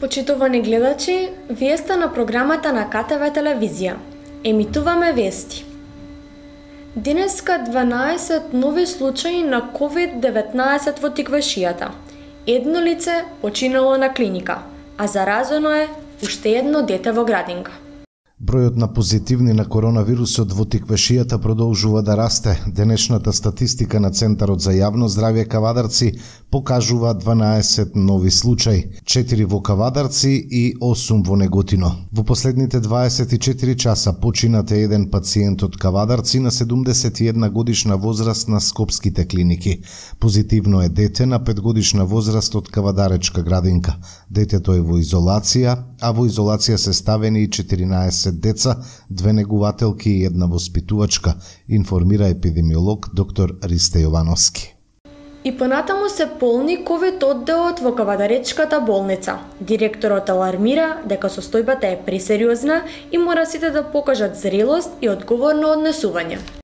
Почитувани гледачи, вие сте на програмата на КТВ телевизија. Емитуваме вести. Денеска 12 нови случаи на COVID-19 во Тиквешијата. Едно лице починало на клиника, а заразено е уште едно дете во градинка. Бројот на позитивни на коронавирусот во Тиквешијата продолжува да расте. Денешната статистика на Центарот за јавно здравје Кавадарци покажува 12 нови случаи, 4 во Кавадарци и 8 во Неготино. Во последните 24 часа починате еден пациент од Кавадарци на 71 годишна возраст на Скопските клиники. Позитивно е дете на 5 годишна возраст од Кавадаречка градинка. Детето е во изолација, а во изолација се ставени и 14 деца, две негувателки и една воспитувачка, информира епидемиолог доктор Ристе Јовановски. И понатаму се полни ковид одделот во Кавадаречката болница. Директорот алармира дека состојбата е пресериозна и мора сите да покажат зрелост и одговорно однесување.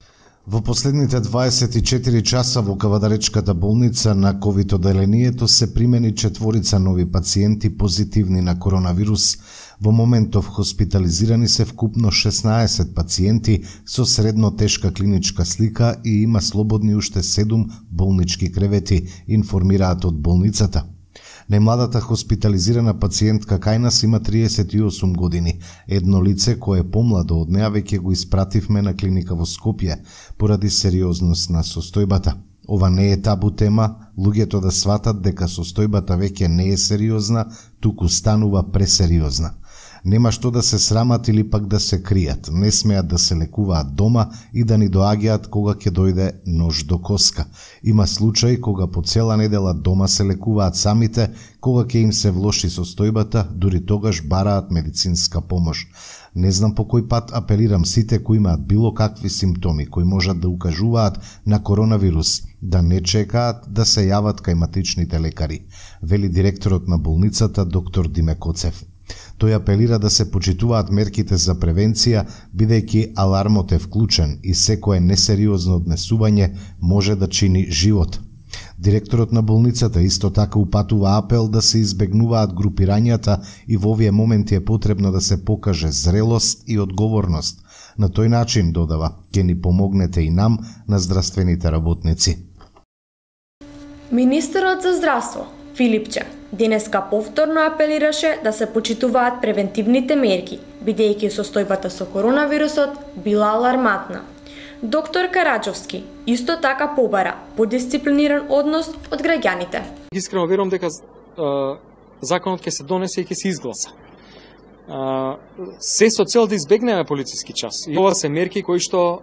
Во последните 24 часа во Кавадаречката болница на ковид оделението се примени четворица нови пациенти позитивни на коронавирус, Во моментов хоспитализирани се вкупно 16 пациенти со средно тешка клиничка слика и има слободни уште 7 болнички кревети, информираат од болницата. Најмладата хоспитализирана пациентка кај нас има 38 години. Едно лице кое е помладо од неа веќе го испративме на клиника во Скопје поради сериозност на состојбата. Ова не е табу тема, луѓето да сватат дека состојбата веќе не е сериозна, туку станува пресериозна. Нема што да се срамат или пак да се кријат. Не смеат да се лекуваат дома и да ни доаѓаат кога ќе дојде нож до коска. Има случаи кога по цела недела дома се лекуваат самите, кога ќе им се влоши состојбата, дури тогаш бараат медицинска помош. Не знам по кој пат апелирам сите кои имаат било какви симптоми, кои можат да укажуваат на коронавирус, да не чекаат да се јават кај матичните лекари, вели директорот на болницата доктор Диме Коцев. Тој апелира да се почитуваат мерките за превенција, бидејќи алармот е вклучен и секое несериозно однесување може да чини живот. Директорот на болницата исто така упатува апел да се избегнуваат групирањата и во овие моменти е потребно да се покаже зрелост и одговорност. На тој начин, додава, ќе ни помогнете и нам на здравствените работници. Министерот за здравство Филипче денеска повторно апелираше да се почитуваат превентивните мерки, бидејќи состојбата со коронавирусот била аларматна. Доктор Караджовски исто така побара подисциплиниран однос од граѓаните. Искрено верувам дека законот ќе се донесе и ќе се изгласа. се со цел да избегнеме полициски час. И ова се мерки кои што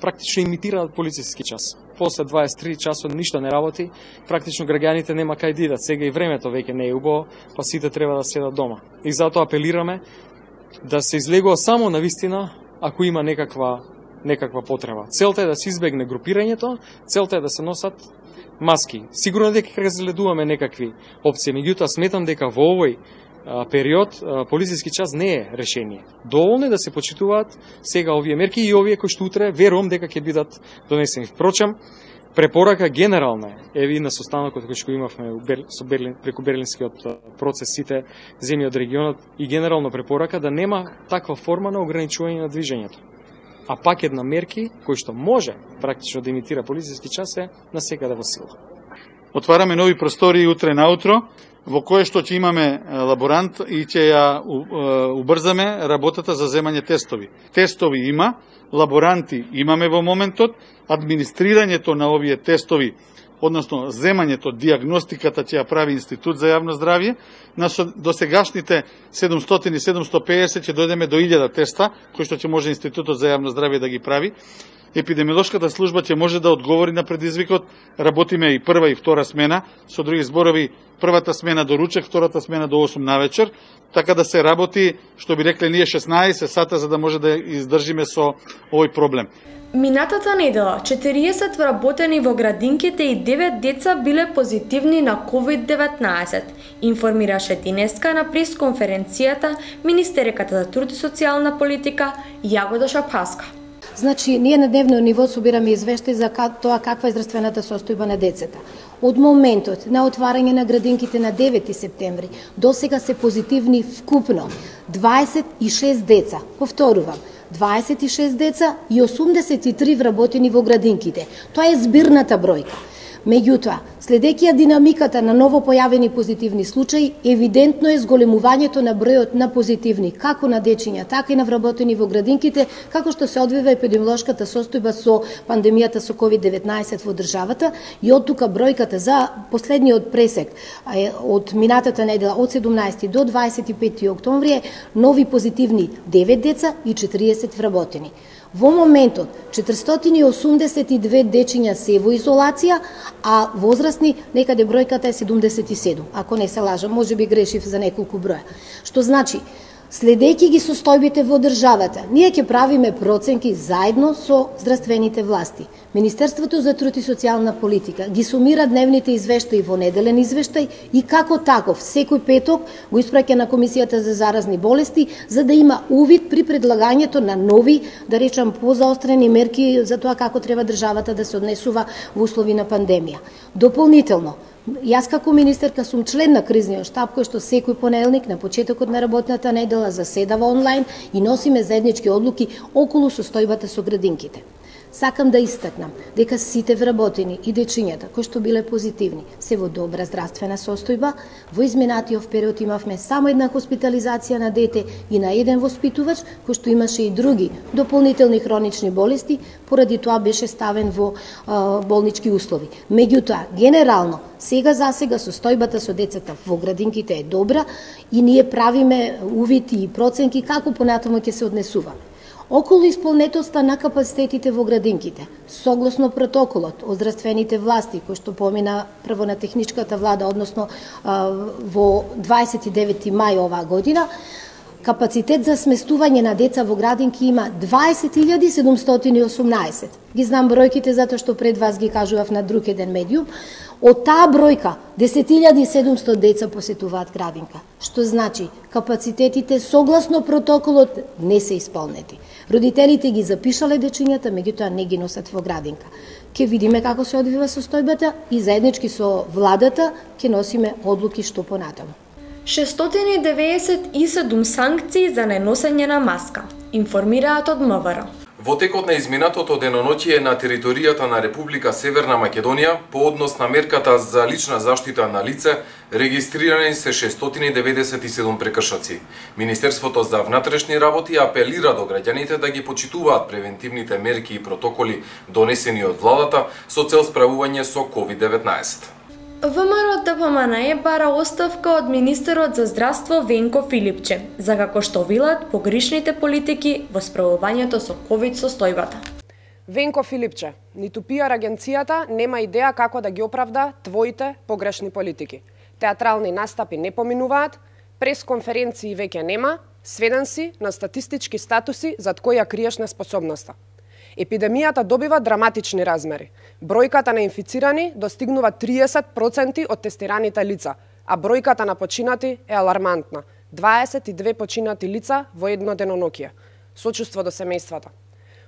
практично имитираат полициски час после 23 часот ништо не работи, практично граѓаните нема кај да дидат. Сега и времето веќе не е убаво, па сите треба да седат дома. И затоа апелираме да се излегува само на вистина ако има некаква некаква потреба. Целта е да се избегне групирањето, целта е да се носат маски. Сигурно дека ќе разгледуваме некакви опции, меѓутоа сметам дека во овој период полициски час не е решение. Доволно е да се почитуваат сега овие мерки и овие кои што утре верувам дека ќе бидат донесени. Впрочем, препорака генерална е, еви на состанокот кој што имавме со Берлин, преку Берлинскиот процес сите земји од регионот и генерално препорака да нема таква форма на ограничување на движењето. А пакет на мерки кој што може практично да имитира полициски час е на секаде во сила. Отвараме нови простори утре наутро во кое што ќе имаме лаборант и ќе ја убрзаме работата за земање тестови. Тестови има, лаборанти имаме во моментот, администрирањето на овие тестови односно земањето, диагностиката ќе ја прави Институт за јавно здравје. На досегашните 700 и 750 ќе дојдеме до 1000 теста, кои што ќе може Институтот за јавно здравје да ги прави епидемиолошката служба ќе може да одговори на предизвикот. Работиме и прва и втора смена, со други зборови, првата смена до ручек, втората смена до 8 на вечер, така да се работи, што би рекле ние 16 сата за да може да издржиме со овој проблем. Минатата недела 40 вработени во градинките и 9 деца биле позитивни на COVID-19, информираше денеска на пресконференцијата Министерката за труд и социјална политика Јагода Шапаска. Значи, ние на дневно ниво собираме извештај за тоа каква е здравствената состојба на децата. Од моментот на отварање на градинките на 9 септември до сега се позитивни вкупно 26 деца. Повторувам, 26 деца и 83 вработени во градинките. Тоа е збирната бројка. Меѓутоа, следејќи динамиката на ново појавени позитивни случаи, евидентно е зголемувањето на бројот на позитивни, како на дечиња, така и на вработени во градинките, како што се одвива епидемиолошката состојба со пандемијата со COVID-19 во државата и од тука бројката за последниот пресек од минатата недела од 17 до 25 октомври е нови позитивни 9 деца и 40 вработени. Во моментот 482 дечиња се во изолација, а возрастни некаде бројката е 77, ако не се лажам, може би грешив за неколку броја. Што значи, Следејќи ги состојбите во државата, ние ќе правиме проценки заедно со здравствените власти. Министерството за труд и социјална политика ги сумира дневните извештаи во неделен извештај и како таков секој петок го испраќа на Комисијата за заразни болести за да има увид при предлагањето на нови, да речам, позаострени мерки за тоа како треба државата да се однесува во услови на пандемија. Дополнително, Јас како министерка сум член на кризниот штаб кој што секој понеделник на почетокот на работната недела заседава онлайн и носиме заеднички одлуки околу состојбата со градинките. Сакам да истакнам дека сите вработени и дечињата кои што биле позитивни се во добра здравствена состојба. Во изминатиот период имавме само една хоспитализација на дете и на еден воспитувач кој што имаше и други дополнителни хронични болести, поради тоа беше ставен во а, болнички услови. Меѓутоа, генерално, сега за сега состојбата со децата во градинките е добра и ние правиме увити и проценки како понатаму ќе се однесува околу исполнетоста на капацитетите во градинките, согласно протоколот од здравствените власти, кој што помина прво на техничката влада, односно во 29 мај оваа година, Капацитет за сместување на деца во градинки има 20.718. Ги знам бројките затоа што пред вас ги кажував на друг еден медиум. Од таа бројка 10.700 деца посетуваат градинка, што значи капацитетите согласно протоколот не се исполнети. Родителите ги запишале дечињата, меѓутоа не ги носат во градинка. Ке видиме како се одвива состојбата и заеднички со владата ке носиме одлуки што понатаму. 697 санкции за неносење на маска, информираат од МВР. Во текот на изминатото деноноќие на територијата на Република Северна Македонија, по однос на мерката за лична заштита на лице, регистрирани се 697 прекршаци. Министерството за внатрешни работи апелира до граѓаните да ги почитуваат превентивните мерки и протоколи донесени од владата со цел справување со COVID-19. ВМРО ДПМНЕ да бара оставка од министерот за здравство Венко Филипче, за како што вилат погрешните политики во справувањето со ковид состојбата. Венко Филипче, ниту пиар агенцијата нема идеја како да ги оправда твоите погрешни политики. Театрални настапи не поминуваат, пресконференции веќе нема, сведен си на статистички статуси зад која криеш неспособноста. Епидемијата добива драматични размери. Бројката на инфицирани достигнува 30% од тестираните лица, а бројката на починати е алармантна. 22 починати лица во едно деноноќие. Сочувство до семејствата.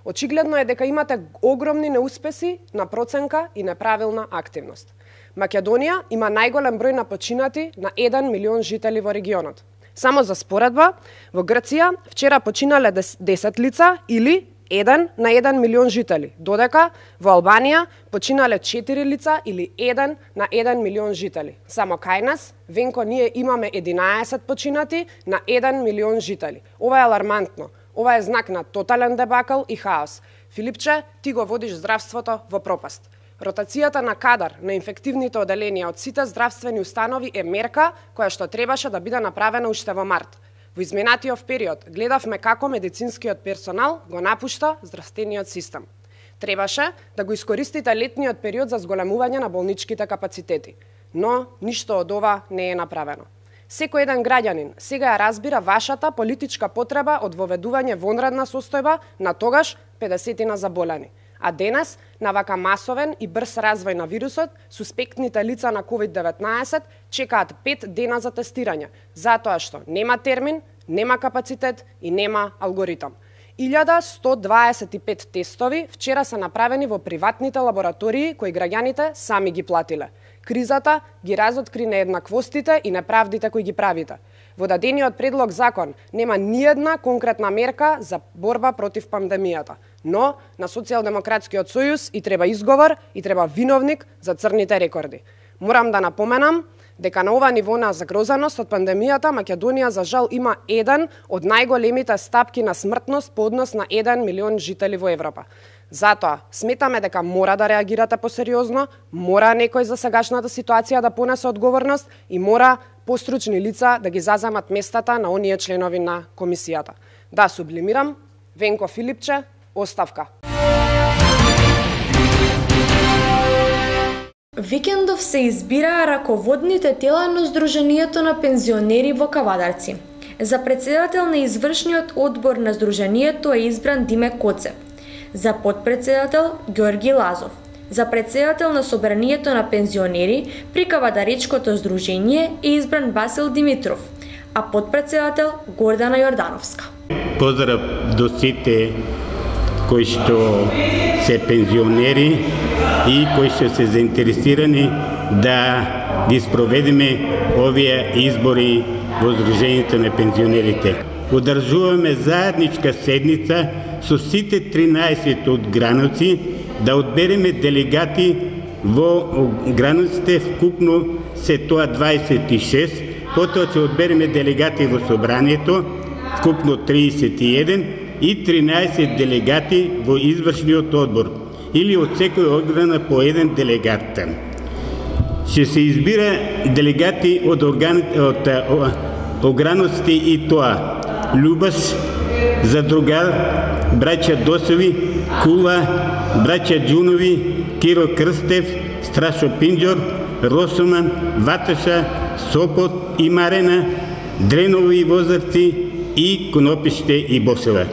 Очигледно е дека имате огромни неуспеси на проценка и неправилна активност. Македонија има најголем број на починати на 1 милион жители во регионот. Само за споредба, во Грција вчера починале 10 лица или 1 на 1 милион жители, додека во Албанија починале 4 лица или 1 на 1 милион жители. Само кај нас, венко ние имаме 11 починати на 1 милион жители. Ова е алармантно. Ова е знак на тотален дебакал и хаос. Филипче, ти го водиш здравството во пропаст. Ротацијата на кадар на инфективните оделенија од сите здравствени установи е мерка која што требаше да биде направена уште во март. Во изминатиот период гледавме како медицинскиот персонал го напушта здравствениот систем. Требаше да го искористите летниот период за зголемување на болничките капацитети, но ништо од ова не е направено. Секој еден граѓанин сега ја разбира вашата политичка потреба од воведување вонредна состојба на тогаш 50 на заболени – А денес, на вака масовен и брз развој на вирусот, суспектните лица на COVID-19 чекаат 5 дена за тестирање, затоа што нема термин, нема капацитет и нема алгоритам. 1125 тестови вчера се направени во приватните лаборатории кои граѓаните сами ги платиле. Кризата ги разоткри нееднаквостите и неправдите кои ги правите. Во дадениот предлог закон нема ниедна конкретна мерка за борба против пандемијата, но на Социјалдемократскиот сојуз и треба изговор и треба виновник за црните рекорди. Морам да напоменам дека на ова ниво на загрозаност од пандемијата Македонија за жал има еден од најголемите стапки на смртност по однос на 1 милион жители во Европа. Затоа, сметаме дека мора да реагирате посериозно, мора некој за сегашната ситуација да понесе одговорност и мора постручни лица да ги заземат местата на оние членови на комисијата. Да, сублимирам, Венко Филипче, оставка. Викендов се избираа раководните тела на Сдруженијето на пензионери во Кавадарци. За председател на извршниот одбор на Сдруженијето е избран Диме Коцев. За подпредседател Ѓорги Лазов. За председател на Собранието на пензионери при Кавадаречкото Сдружение е избран Васил Димитров, а подпредседател Гордана Јордановска. Поздрав до сите кои што се пензионери и кои што се заинтересирани да ги спроведеме овие избори во Сдруженијето на пензионерите. Одржуваме заедничка седница со сите 13 од граници да одбереме делегати во границите вкупно се тоа 26, потоа ќе одбереме делегати во собранието, вкупно 31 и 13 делегати во извршниот одбор или од секој одбрана по еден делегат. Ще се избира делегати од, орган... од ограности и тоа Любас, Задругар, браќа Досови, Кула, браќа Джунови, Киро Крстев, Страшо Пинџор, Росоман, Ваташа, Сопот и Марена, Дренови и Возарци и Конопиште и Босева.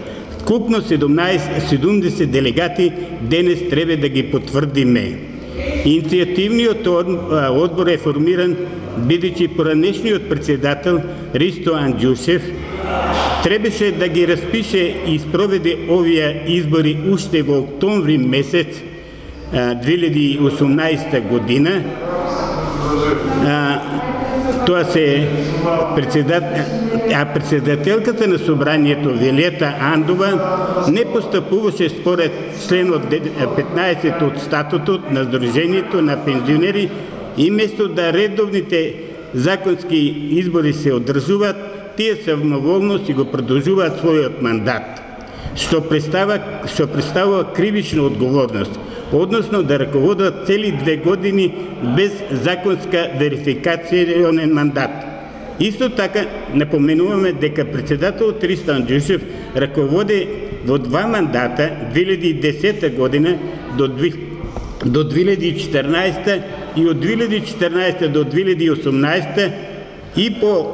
Купно 17, 70 делегати денес треба да ги потврдиме. Иницијативниот одбор е формиран бидејќи поранешниот председател Ристо Анджушев требаше да ги распише и спроведе овие избори уште во октомври месец 2018 година. Тоа се председател а председателката на собранието Вилета Андова не постапуваше според членот 15 од статутот на Сдружението на пензионери и место да редовните законски избори се одржуваат, тие самоволно си го продолжуваат својот мандат, што представа, што представува кривична одговорност, односно да раководат цели две години без законска верификацијонен мандат – Исто така напоменуваме дека председател Тристан Джушев раководи во два мандата 2010 година до, до 2014 и од 2014 до 2018 и по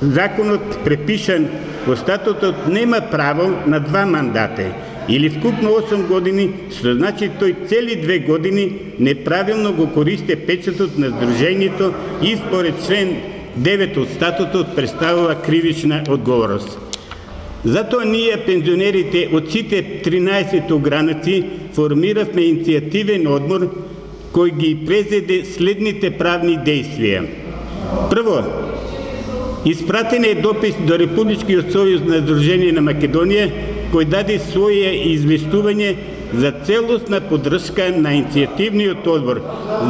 законот препишан во статутот нема право на два мандата. Или вкупно 8 години, што значи тој цели две години неправилно го користе печатот на Сдруженијето и според член 9 од статутот представува кривична одговорност. Затоа ние, пензионерите од сите 13 граници, формиравме иницијативен одмор кој ги презеде следните правни действија. Прво, испратен е допис до Републичкиот сојуз на Сдружение на Македонија кој даде своје известување за целосна поддршка на иницијативниот одбор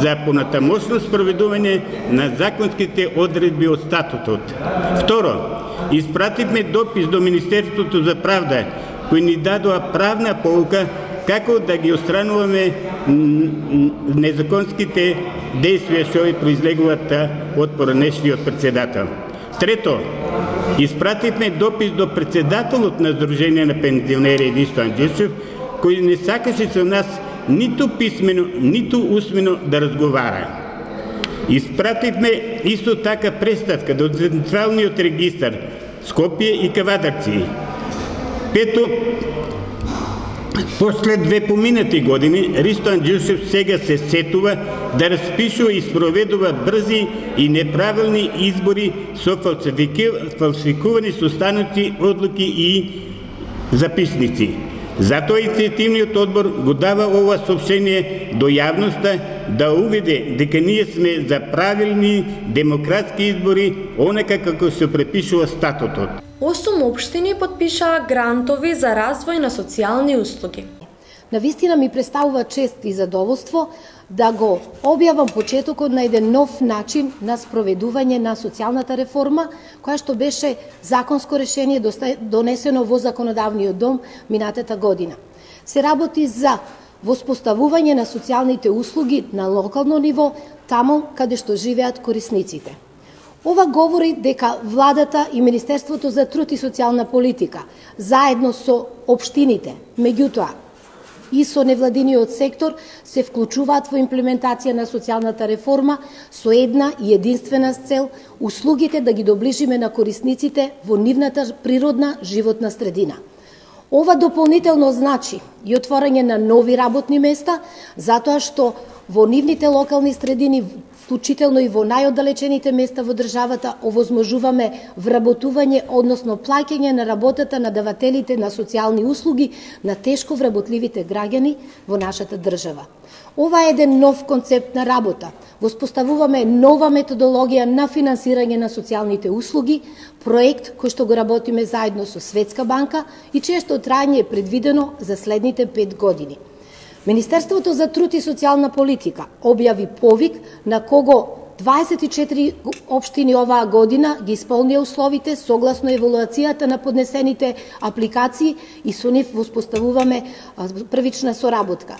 за понатамошно спроведување на законските одредби од статутот. Второ, испративме допис до Министерството за правда, кој ни дадоа правна полука како да ги острануваме незаконските действија што и произлегуваат од поранешниот председател. Трето, испративме допис до председателот на Сдружение на пензионери Дисто Анджусов, кој не сакаше со нас ниту писмено, ниту усмено да разговара. Испративме исто така представка до Централниот регистар Скопје и Кавадарци. Пето, После две поминати години, Ристо Анджусев сега се сетува да распишува и спроведува брзи и неправилни избори со фалсификувани состаноци, одлуки и записници. Затоа инициативниот одбор го дава ова сообщение до јавноста да увиде дека ние сме за правилни демократски избори, онака како се препишува статутот. Осум општини подпишаа грантови за развој на социјални услуги. На вистина ми представува чест и задоволство да го објавам почетокот на еден нов начин на спроведување на социјалната реформа, која што беше законско решение донесено во законодавниот дом минатата година. Се работи за воспоставување на социјалните услуги на локално ниво, таму каде што живеат корисниците. Ова говори дека владата и Министерството за труд и социјална политика, заедно со општините, меѓутоа и со невладиниот сектор се вклучуваат во имплементација на социјалната реформа со една и единствена цел услугите да ги доближиме на корисниците во нивната природна животна средина. Ова дополнително значи и отворање на нови работни места, затоа што во нивните локални средини вклучително и во најоддалечените места во државата, овозможуваме вработување, односно плаќање на работата на давателите на социјални услуги на тешко вработливите граѓани во нашата држава. Ова е еден нов концепт на работа. Воспоставуваме нова методологија на финансирање на социјалните услуги, проект кој што го работиме заедно со Светска банка и често трајање е предвидено за следните пет години. Министерството за труд и социјална политика објави повик на кого 24 општини оваа година ги исполнија условите согласно евалуацијата на поднесените апликации и со нив воспоставуваме првична соработка.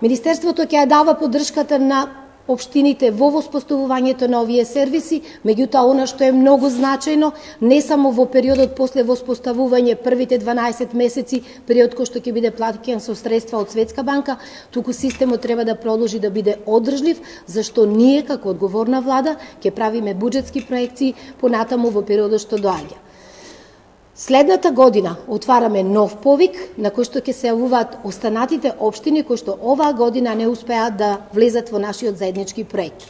Министерството ќе ја дава поддршката на општините во воспоставувањето на овие сервиси, меѓутоа она што е многу значајно, не само во периодот после воспоставување првите 12 месеци, период кој што ќе биде платен со средства од Светска банка, туку системот треба да продолжи да биде одржлив, зашто ние како одговорна влада ќе правиме буџетски проекции понатаму во периодот што доаѓа. Следната година отвараме нов повик на кој што ќе се јавуваат останатите општини кои што оваа година не успеат да влезат во нашиот заеднички проект.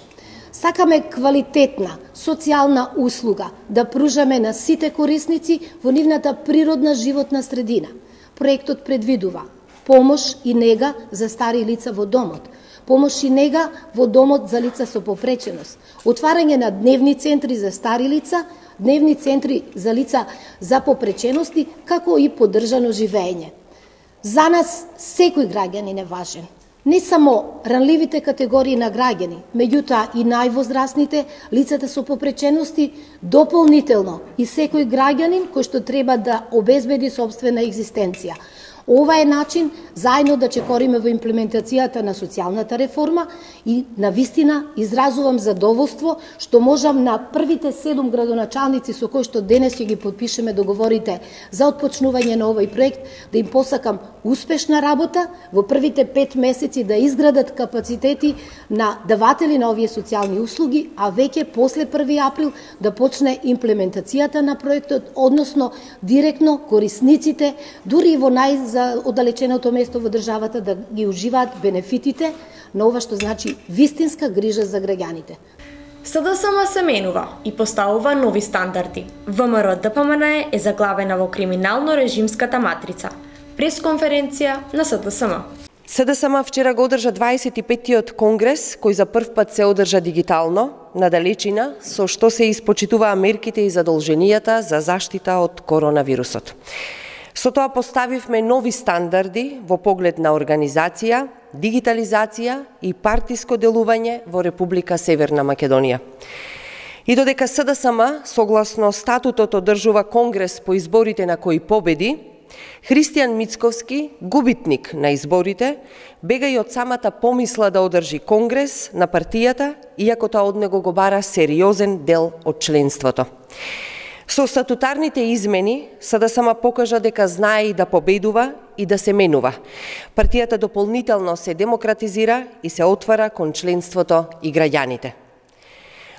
Сакаме квалитетна социјална услуга да пружаме на сите корисници во нивната природна животна средина. Проектот предвидува помош и нега за стари лица во домот, помош и нега во домот за лица со попреченост, отварање на дневни центри за стари лица, дневни центри за лица за попречености, како и поддржано живење. За нас секој граѓанин е важен. Не само ранливите категории на граѓани, меѓутоа и највозрастните, лицата со попречености, дополнително и секој граѓанин кој што треба да обезбеди собствена екзистенција. Ова е начин заедно да чекориме во имплементацијата на социјалната реформа и на вистина изразувам задоволство што можам на првите седум градоначалници со кои што денес ќе ги подпишеме договорите за отпочнување на овој проект да им посакам успешна работа во првите пет месеци да изградат капацитети на даватели на овие социјални услуги, а веќе после 1 април да почне имплементацијата на проектот, односно директно корисниците, дури и во нај за оддалеченото место во државата да ги уживаат бенефитите на ова што значи вистинска грижа за граѓаните. СДСМ се менува и поставува нови стандарди. ВМРО ДПМН е заглавена во криминално-режимската матрица. Пресконференција на СДСМ. СДСМ вчера го одржа 25-тиот конгрес, кој за прв пат се одржа дигитално, на далечина, со што се испочитуваа мерките и задолженијата за заштита од коронавирусот. Со тоа поставивме нови стандарди во поглед на организација, дигитализација и партиско делување во Република Северна Македонија. И додека СДСМ, согласно статутот, одржува конгрес по изборите на кои победи, Христијан Мицковски, губитник на изборите, бега и од самата помисла да одржи конгрес на партијата, иако тоа од него го бара сериозен дел од членството. Со статутарните измени сада сама покажа дека знае и да победува и да се менува. Партијата дополнително се демократизира и се отвара кон членството и граѓаните.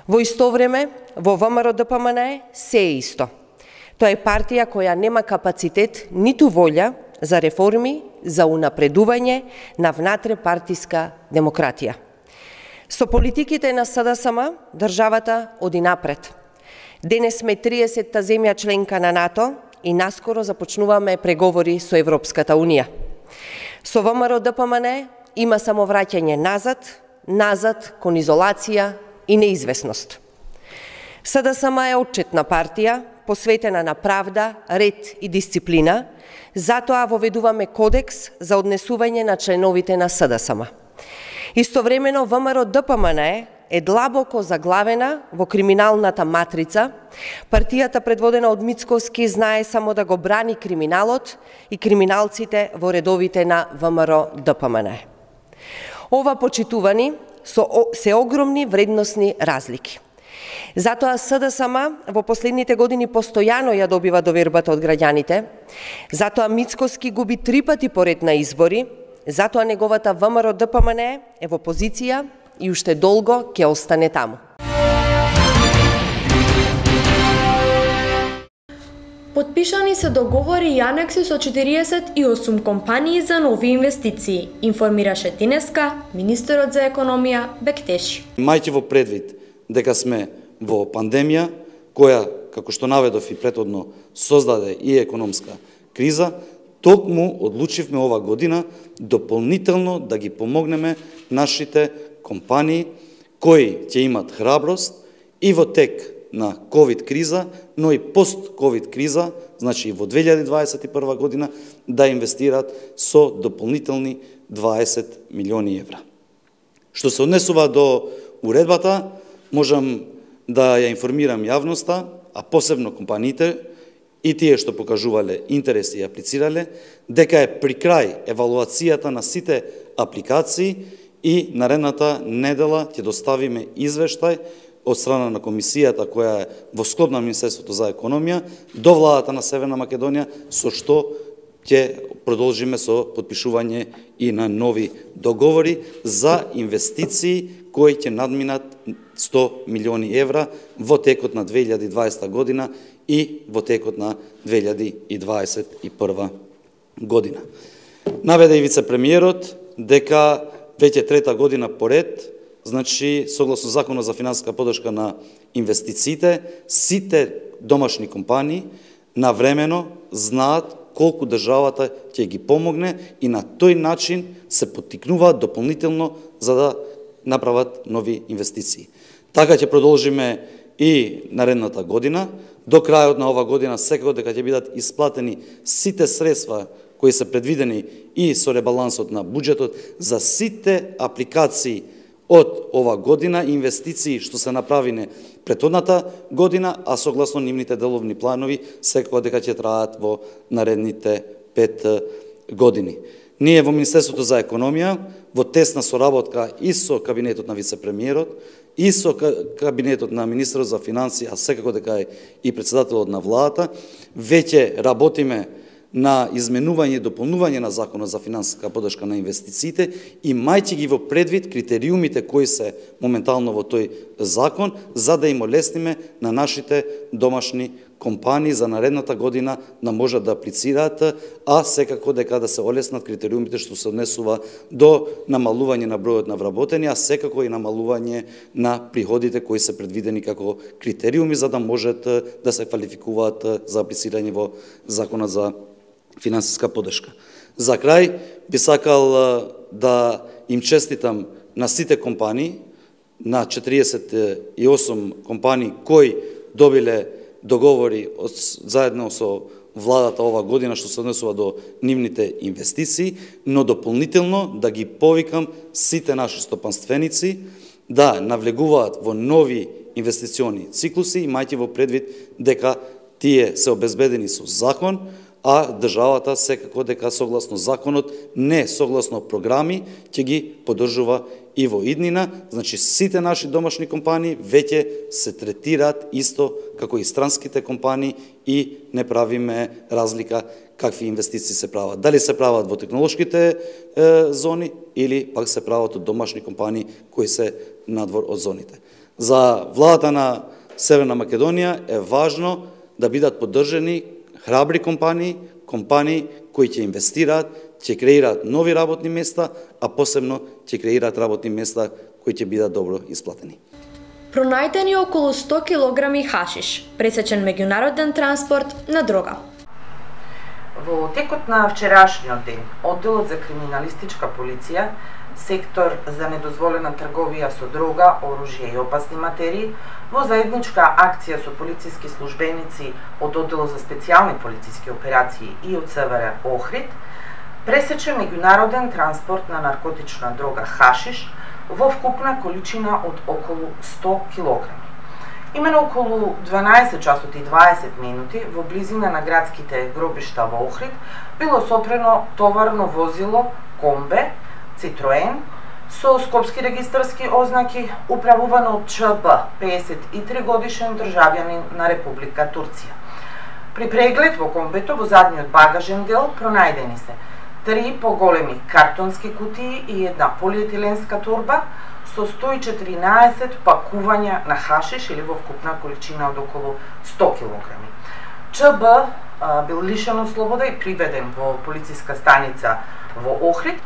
Во исто време, во ВМРО ДПМН се е исто. Тоа е партија која нема капацитет ниту волја за реформи, за унапредување на внатре партиска демократија. Со политиките на СДСМ, државата оди напред – Денес сме 30-та земја членка на НАТО и наскоро започнуваме преговори со Европската Унија. Со ВМРО ДПМН има само враќање назад, назад кон изолација и неизвестност. СДСМ е отчетна партија, посветена на правда, ред и дисциплина, затоа воведуваме кодекс за однесување на членовите на СДСМ. Истовремено ВМРО ДПМН е длабоко заглавена во криминалната матрица. Партијата предводена од Мицковски знае само да го брани криминалот и криминалците во редовите на ВМРО ДПМН. Ова почитувани со се огромни вредносни разлики. Затоа СДСМ во последните години постојано ја добива довербата од граѓаните, затоа Мицкоски губи три пати поред на избори, затоа неговата ВМРО ДПМН е во позиција и уште долго ќе остане таму. Подпишани се договори и анекси со 48 компании за нови инвестиции, информираше денеска министерот за економија Бектеши. Мајќи во предвид дека сме во пандемија, која, како што наведов и претhodно, создаде и економска криза, токму одлучивме ова година дополнително да ги помогнеме нашите компании кои ќе имат храброст и во тек на ковид криза, но и пост ковид криза, значи и во 2021 година да инвестираат со дополнителни 20 милиони евра. Што се однесува до уредбата, можам да ја информирам јавноста, а посебно компаниите и тие што покажувале интерес и аплицирале, дека е при крај евалуацијата на сите апликации и наредната недела ќе доставиме извештај од страна на комисијата која е во склоп на Министерството за економија до владата на Северна Македонија со што ќе продолжиме со подпишување и на нови договори за инвестиции кои ќе надминат 100 милиони евра во текот на 2020 година и во текот на 2021 година. Наведе и вице-премиерот дека веќе трета година поред, значи, согласно Законот за финансиска подршка на инвестициите, сите домашни компании навремено знаат колку државата ќе ги помогне и на тој начин се поттикнуваат дополнително за да направат нови инвестиции. Така ќе продолжиме и наредната година. До крајот на ова година секако дека ќе бидат исплатени сите средства кои се предвидени и со ребалансот на буџетот за сите апликации од ова година инвестиции што се направине претходната година, а согласно нивните деловни планови секако дека ќе траат во наредните пет години. Ние во Министерството за економија, во тесна соработка и со кабинетот на вице-премиерот, и со кабинетот на министерот за финансии, а секако дека е и председателот на владата, веќе работиме на изменување и дополнување на Законот за финансиска подршка на инвестициите и ги во предвид критериумите кои се моментално во тој закон, за да им олесниме на нашите домашни компании за наредната година да можат да аплицираат, а секако дека да се олеснат критериумите што се однесува до намалување на бројот на вработени, а секако и намалување на приходите кои се предвидени како критериуми за да можат да се квалификуваат за аплицирање во Законот за финансиска подршка. За крај, би сакал да им честитам на сите компании, на 48 компании кои добиле договори од, заедно со владата ова година што се однесува до нивните инвестиции, но дополнително да ги повикам сите наши стопанственици да навлегуваат во нови инвестициони циклуси, имајќи во предвид дека тие се обезбедени со закон, а државата секако дека согласно законот, не согласно програми, ќе ги поддржува и во иднина, значи сите наши домашни компании веќе се третираат исто како и странските компании и не правиме разлика какви инвестиции се прават. Дали се прават во технолошките е, зони или пак се прават од домашни компании кои се надвор од зоните. За владата на Северна Македонија е важно да бидат поддржани храбри компании, компании кои ќе инвестираат, ќе креираат нови работни места, а посебно ќе креираат работни места кои ќе бидат добро исплатени. Пронајдени околу 100 кг хашиш, пресечен меѓународен транспорт на дрога. Во текот на вчерашниот ден, одделот за криминалистичка полиција, сектор за недозволена трговија со дрога, оружје и опасни материи, во заедничка акција со полициски службеници од Одело за специјални полициски операции и од СВР Охрид, пресече меѓународен транспорт на наркотична дрога хашиш во вкупна количина од околу 100 килограми. Имено околу 12 часот и 20 минути во близина на градските гробишта во Охрид било сопрено товарно возило Комбе Цитроен со скопски регистарски ознаки управуван од ЧБ, 53 годишен државјанин на Република Турција. При преглед во комбето во задниот багажен дел пронајдени се три поголеми картонски кутии и една полиетиленска торба со 114 пакувања на хашиш или во вкупна количина од околу 100 кг. ЧБ бил лишен од слобода и приведен во полициска станица во Охрид.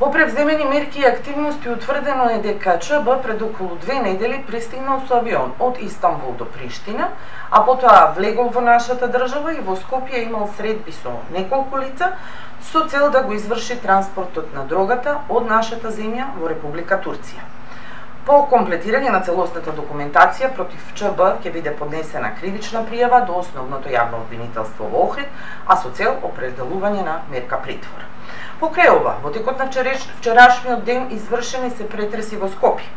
По превземени мерки и активности утврдено е дека ЧБ пред околу две недели пристигнал со авион од Истанбул до Приштина, а потоа влегол во нашата држава и во Скопје имал средби со неколку лица со цел да го изврши транспортот на дрогата од нашата земја во Република Турција. По комплетирање на целосната документација против ЧБ ќе биде поднесена кривична пријава до основното јавно обвинителство во Охрид, а со цел определување на мерка притвор. Покрај ова, во текот на вчераш, вчерашниот ден извршени се претреси во Скопје,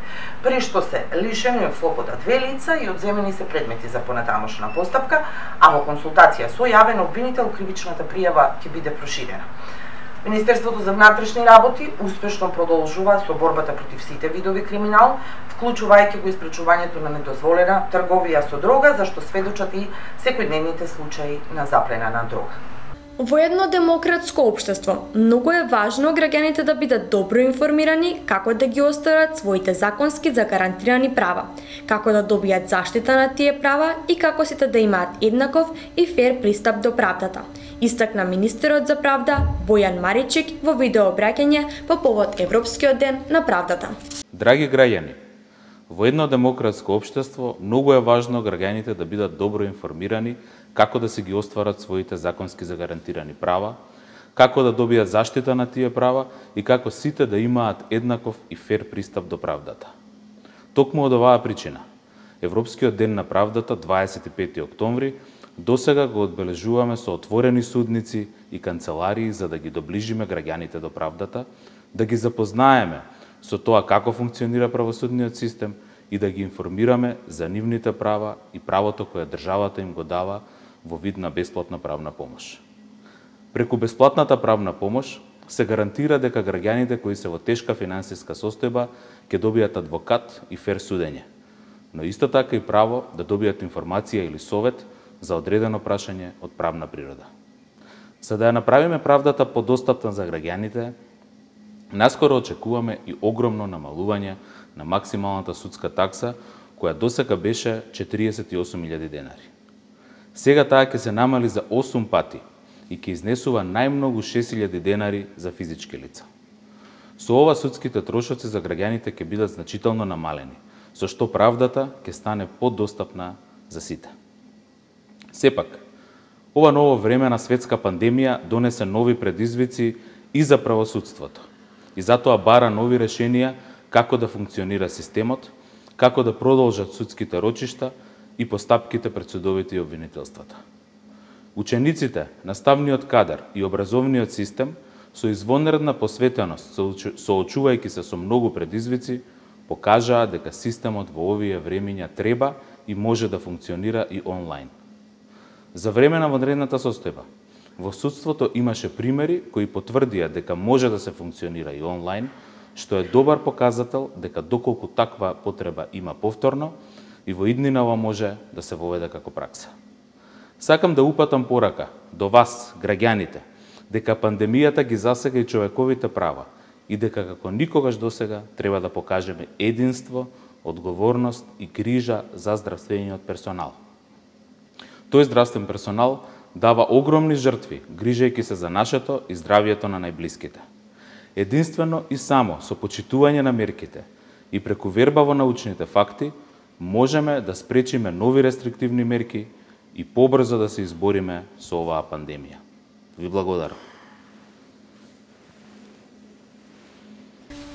при што се лишени од слобода две лица и одземени се предмети за понатамошна постапка, а во консултација со јавен обвинител кривичната пријава ќе биде проширена. Министерството за внатрешни работи успешно продолжува со борбата против сите видови криминал, вклучувајќи го испречувањето на недозволена трговија со дрога, зашто сведочат и секојдневните случаи на заплена на дрога. Во едно демократско општество, многу е важно граѓаните да бидат добро информирани како да ги остварат своите законски загарантирани права, како да добијат заштита на тие права и како сите да имаат еднаков и фер пристап до правдата, истакна министерот за правда Бојан Маричек во видеообраќање по повод Европскиот ден на правдата. Драги граѓани, во едно демократско општество многу е важно граѓаните да бидат добро информирани како да се ги остварат своите законски загарантирани права, како да добијат заштита на тие права и како сите да имаат еднаков и фер пристап до правдата. Токму од оваа причина, Европскиот ден на правдата 25 октомври досега го одбележуваме со отворени судници и канцеларии за да ги доближиме граѓаните до правдата, да ги запознаеме со тоа како функционира правосудниот систем и да ги информираме за нивните права и правото кое државата им го дава во вид на бесплатна правна помош. Преку бесплатната правна помош се гарантира дека граѓаните кои се во тешка финансиска состојба ќе добијат адвокат и фер судење, но исто така и право да добијат информација или совет за одредено прашање од правна природа. За да ја направиме правдата подостапна за граѓаните, наскоро очекуваме и огромно намалување на максималната судска такса, која досека беше 48.000 денари. Сега таа ќе се намали за 8 пати и ќе изнесува најмногу 6000 денари за физички лица. Со ова судските трошоци за граѓаните ќе бидат значително намалени, со што правдата ќе стане подостапна за сите. Сепак, ова ново време на светска пандемија донесе нови предизвици и за правосудството. И затоа бара нови решенија како да функционира системот, како да продолжат судските рочишта и постапките пред судовите и обвинителствата. Учениците, наставниот кадар и образовниот систем со извонредна посветеност, соочувајќи се со многу предизвици, покажаа дека системот во овие времиња треба и може да функционира и онлайн. За време на вонредната состојба, во судството имаше примери кои потврдија дека може да се функционира и онлайн, што е добар показател дека доколку таква потреба има повторно, и во иднина ова може да се воведе како пракса. Сакам да упатам порака до вас, граѓаните, дека пандемијата ги засега и човековите права и дека како никогаш досега треба да покажеме единство, одговорност и грижа за здравствениот персонал. Тој здравствен персонал дава огромни жртви, грижејќи се за нашето и здравието на најблиските. Единствено и само со почитување на мерките и преку верба во научните факти, можеме да спречиме нови рестриктивни мерки и побрзо да се избориме со оваа пандемија. Ви благодарам.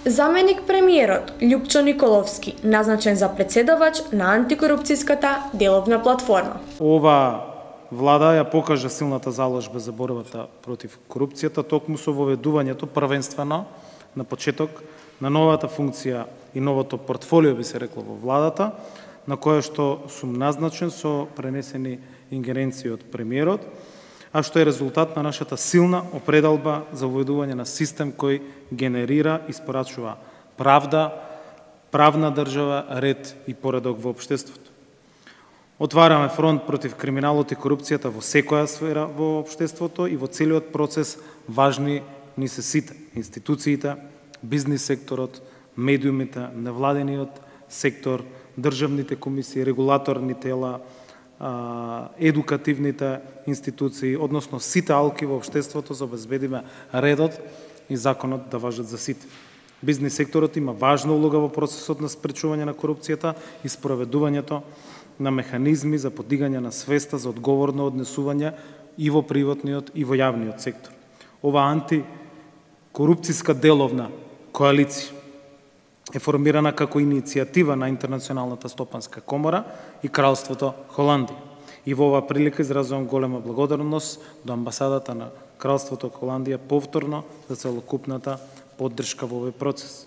Заменик премиерот Лјупчо Николовски, назначен за председавач на антикорупцијската деловна платформа. Ова влада ја покажа силната заложба за борбата против корупцијата токму со воведувањето првенствено на почеток на новата функција и новото портфолио би се рекло во владата, на која што сум назначен со пренесени ингеренции од премиерот а што е резултат на нашата силна опредалба за воведување на систем кој генерира и спорачува правда, правна држава, ред и поредок во општеството. Отвараме фронт против криминалот и корупцијата во секоја сфера во општеството и во целиот процес важни ни се сите институциите, бизнис секторот, медиумите, невладениот сектор, државните комисии, регулаторни тела, едукативните институции, односно сите алки во обштеството за обезбедиме редот и законот да важат за сите. Бизнес секторот има важна улога во процесот на спречување на корупцијата и спроведувањето на механизми за подигање на свеста за одговорно однесување и во приватниот и во јавниот сектор. Ова антикорупцијска деловна коалиција е формирана како иницијатива на Интернационалната стопанска комора и Кралството Холандија. И во оваа прилика изразувам голема благодарност до амбасадата на Кралството Холандија повторно за целокупната поддршка во овој процес.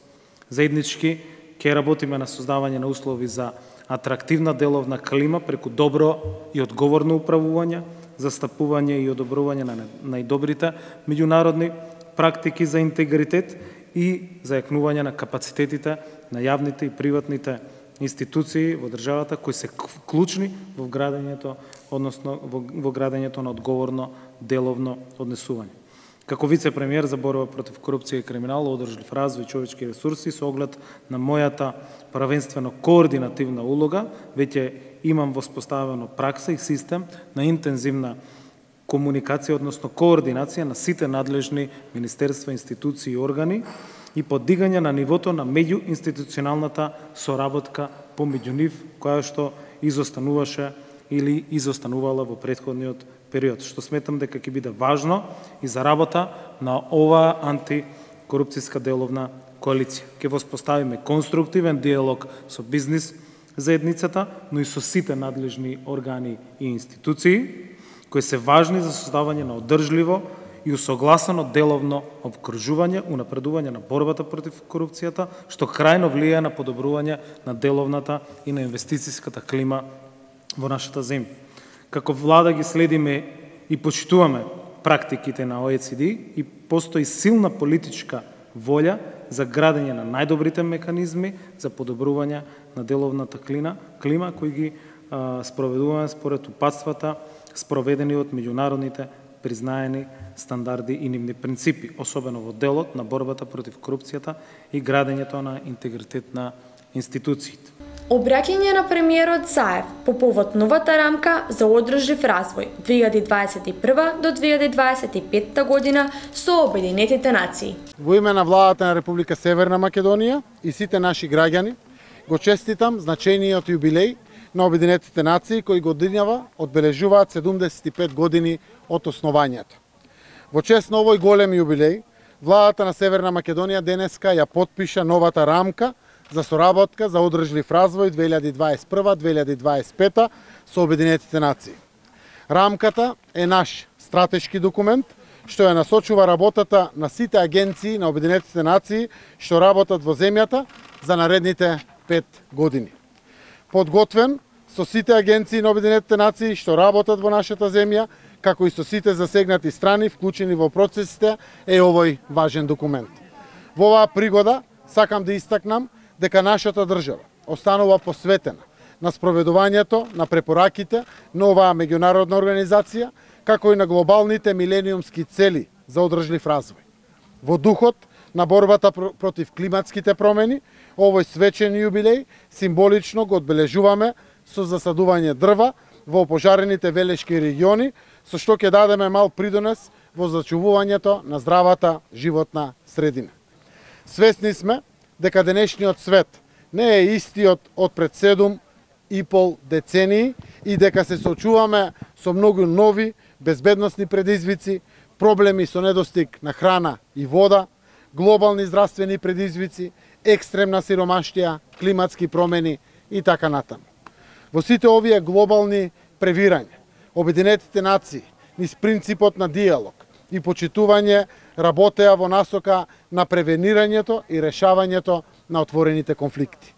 Заеднички ќе работиме на создавање на услови за атрактивна деловна клима преку добро и одговорно управување, застапување и одобрување на најдобрите меѓународни практики за интегритет и зајакнување на капацитетите на јавните и приватните институции во државата кои се клучни во градењето, односно во, во градењето на одговорно деловно однесување. Како вице-премиер за борба против корупција и криминал, одржлив развој и човечки ресурси, со оглед на мојата правенствено координативна улога, веќе имам воспоставено пракса и систем на интензивна комуникација, односно координација на сите надлежни министерства, институции и органи и подигање на нивото на меѓуинституционалната соработка помеѓу нив, која што изостануваше или изостанувала во предходниот период, што сметам дека ќе биде важно и за работа на оваа антикорупцијска деловна коалиција. Ке воспоставиме конструктивен диалог со бизнис заедницата, но и со сите надлежни органи и институции, кои се важни за создавање на одржливо и усогласено деловно обкружување, унапредување на борбата против корупцијата, што крајно влијае на подобрување на деловната и на инвестицијската клима во нашата земја. Како влада ги следиме и почитуваме практиките на ОЕЦД и постои силна политичка волја за градење на најдобрите механизми за подобрување на деловната клина, клима кои ги а, спроведуваме според упатствата спроведени од меѓународните признаени стандарди и нивни принципи, особено во делот на борбата против корупцијата и градењето на интегритет на институциите. Обраќање на премиерот Заев по повод новата рамка за одржлив развој 2021 до 2025 година со Обединетите нации. Во име на владата на Република Северна Македонија и сите наши граѓани го честитам значениот јубилеј на Обединетите нации кои годинава одбележуваат 75 години од основањето. Во чест на овој голем јубилеј, владата на Северна Македонија денеска ја подпиша новата рамка за соработка за одржлив развој 2021-2025 со Обединетите нации. Рамката е наш стратешки документ што ја насочува работата на сите агенции на Обединетите нации што работат во земјата за наредните 5 години подготвен со сите агенции на Обединетите нации што работат во нашата земја, како и со сите засегнати страни вклучени во процесите, е овој важен документ. Во оваа пригода сакам да истакнам дека нашата држава останува посветена на спроведувањето на препораките на оваа меѓународна организација, како и на глобалните милениумски цели за одржлив развој. Во духот на борбата против климатските промени, овој свечен јубилеј символично го одбележуваме со засадување дрва во опожарените велешки региони, со што ќе дадеме мал придонес во зачувувањето на здравата животна средина. Свесни сме дека денешниот свет не е истиот од пред седум и пол децении и дека се соочуваме со многу нови безбедносни предизвици, проблеми со недостиг на храна и вода, глобални здравствени предизвици, екстремна сиромаштија, климатски промени и така натаму. Во сите овие глобални превирања, Обединетите нации, низ принципот на диалог и почитување, работеа во насока на превенирањето и решавањето на отворените конфликти.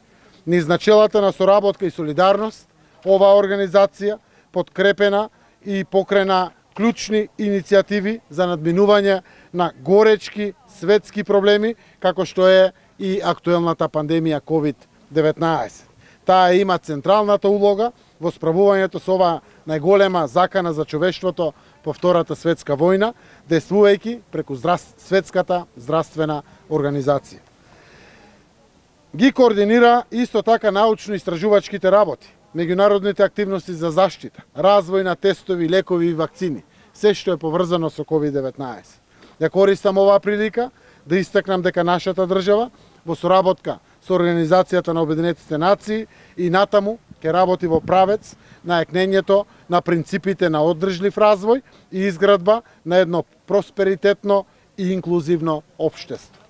Низ начелата на соработка и солидарност, оваа организација подкрепена и покрена клучни иницијативи за надминување на горечки светски проблеми, како што е и актуелната пандемија COVID-19. Таа има централната улога во справувањето со оваа најголема закана за човештвото по Втората светска војна, действувајќи преку Светската здравствена организација. Ги координира исто така научно-истражувачките работи, меѓународните активности за заштита, развој на тестови, лекови и вакцини, се што е поврзано со COVID-19. Ја користам оваа прилика да истакнам дека нашата држава во соработка со Организацијата на Обединетите нации и натаму ќе работи во правец на екнењето на принципите на одржлив развој и изградба на едно просперитетно и инклузивно општество.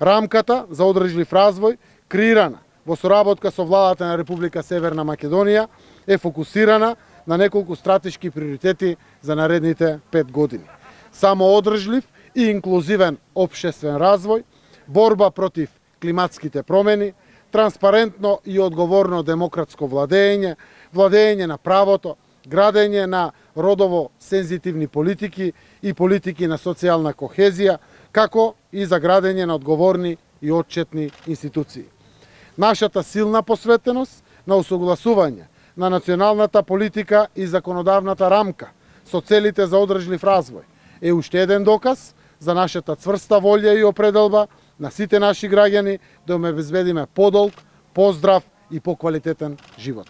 Рамката за одржлив развој, креирана во соработка со владата на Република Северна Македонија, е фокусирана на неколку стратешки приоритети за наредните пет години. Само одржлив и инклузивен општествен развој, борба против климатските промени, транспарентно и одговорно демократско владење, владење на правото, градење на родово сензитивни политики и политики на социјална кохезија, како и за градење на одговорни и отчетни институции. Нашата силна посветеност на усогласување на националната политика и законодавната рамка со целите за одржлив развој е уште еден доказ за нашата цврста волја и определба на сите наши граѓани да ме обезбедиме подолг, поздрав и поквалитетен живот.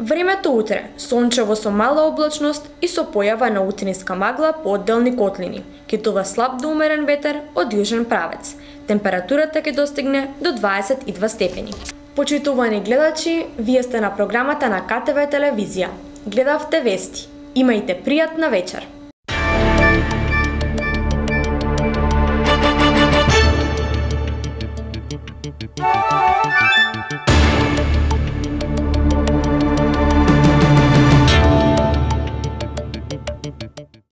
Времето утре, сончево со мала облачност и со појава на утринска магла по одделни котлини. Ке дува слаб до умерен ветер од јужен правец. Температурата ќе достигне до 22 степени. Почитувани гледачи, вие сте на програмата на КТВ телевизија. Гледавте вести. Имајте пријатна вечер.